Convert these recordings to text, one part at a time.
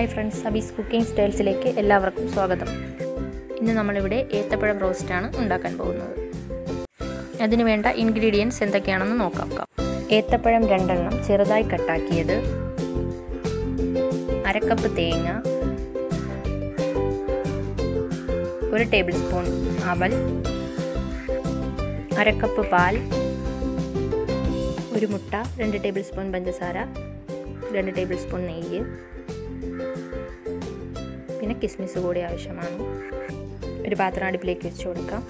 Hi friends Sabi's cooking സ്റ്റൈൽസിലേക്ക് എല്ലാവർക്കും സ്വാഗതം. ഇന്ന് നമ്മളിവിടെ ഏത്തപ്പഴം റോസ്റ്റാണ് ഉണ്ടാക്കാൻ പോകുന്നത്. അതിന് വേണ്ട ഇൻഗ്രീഡിയൻസ് എന്തൊക്കെയാണെന്ന് നോക്കാം. ഏത്തപ്പഴം രണ്ടെണ്ണം ചെറുതായി കട്ടാക്കിയത്. അരക്കപ്പ് തേങ്ങ. ഒരു ടേബിൾ സ്പൂൺ അവൽ. അരക്കപ്പ് പാൽ. ഒരു മുട്ട രണ്ട് ടേബിൾ സ്പൂൺ പഞ്ചസാര രണ്ട് ടേബിൾ സ്പൂൺ നെയ്യ്. പിന്നെ കിസ്മിസ് കൂടി ആവശ്യമാണ്. ഒരു പാത്രം അടുപ്പിലേക്ക് വെച്ച് കൊടുക്കാം.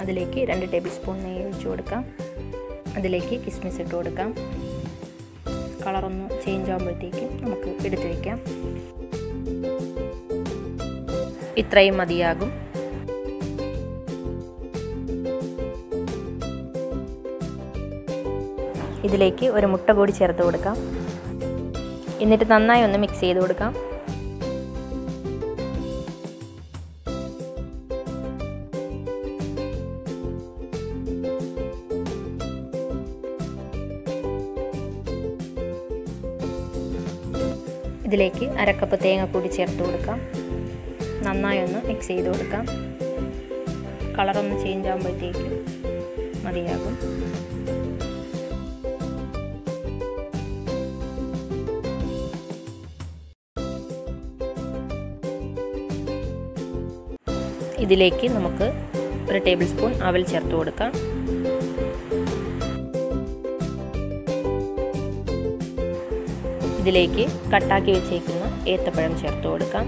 അതിലേക്ക് രണ്ട് ടേബിൾ സ്പൂൺ നെയ്യ് ഒഴിച്ച് കൊടുക്കാം. അതിലേക്ക് കിസ്മിസ് ഇട്ട് കൊടുക്കാം. കളറൊന്ന് ചേഞ്ച് ആകുമ്പോഴത്തേക്കും നമുക്ക് എടുത്തു വയ്ക്കാം ഇത്രയും മതിയാകും. ഇതിലേക്ക് ഒരു മുട്ട കൂടി ചേർത്ത് കൊടുക്കാം. എന്നിട്ട് നന്നായി ഒന്ന് മിക്സ് ചെയ്ത് കൊടുക്കാം. ഇതിലേക്ക് അരക്കപ്പ് തേങ്ങ കൂടി ചേർത്ത് കൊടുക്കാം. നന്നായി ഒന്ന് മിക്സ് ചെയ്ത് കൊടുക്കാം. കളറൊന്ന് ചേഞ്ച് ആകുമ്പോഴത്തേക്കും മതിയാകും. ഇതിലേക്ക് നമുക്ക് ഒരു ടേബിൾ സ്പൂൺ അവൽ ചേർത്ത് കൊടുക്കാം. ഇതിലേക്ക് കട്ടാക്കി വെച്ചേക്കുന്ന ഏത്തപ്പഴം ചേർത്ത് കൊടുക്കാം.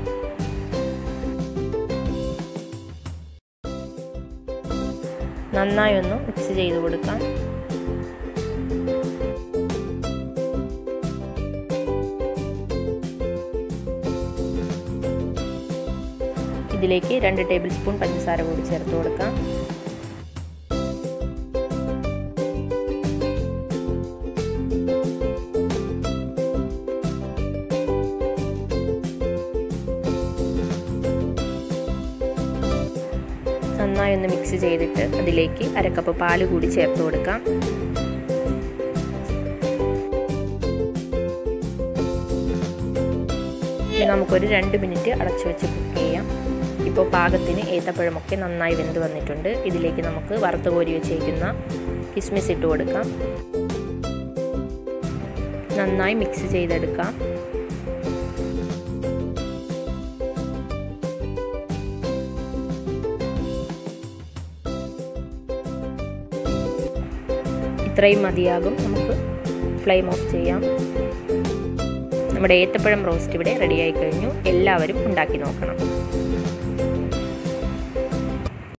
നന്നായി ഒന്ന് മിക്സ് ചെയ്ത് കൊടുക്കാം. ഇതിലേക്ക് രണ്ട് ടേബിൾ സ്പൂൺ പഞ്ചസാര കൂടി ചേർത്ത് കൊടുക്കാം. നന്നായി ഒന്ന് മിക്സ് ചെയ്തിട്ട് അതിലേക്ക് അരക്കപ്പ് പാൽ കൂടി ചേർത്ത് കൊടുക്കാം. നമുക്കൊരു രണ്ട് മിനിറ്റ് അടച്ചു വെച്ച് കുക്ക് ചെയ്യാം. ഇപ്പോൾ പാകത്തിന് ഏത്തപ്പഴമൊക്കെ നന്നായി വെന്ത് വന്നിട്ടുണ്ട്. ഇതിലേക്ക് നമുക്ക് വറുത്ത് കോരി വെച്ചേക്കുന്ന കിസ്മിസ് ഇട്ട് കൊടുക്കാം. നന്നായി മിക്സ് ചെയ്തെടുക്കാം. ഇത്രയും മതിയാകും. നമുക്ക് ഫ്ലെയിം ഓഫ് ചെയ്യാം. നമ്മുടെ ഏത്തപ്പഴം റോസ്റ്റ് ഇവിടെ റെഡിയായി കഴിഞ്ഞു. എല്ലാവരും ഉണ്ടാക്കി നോക്കണം.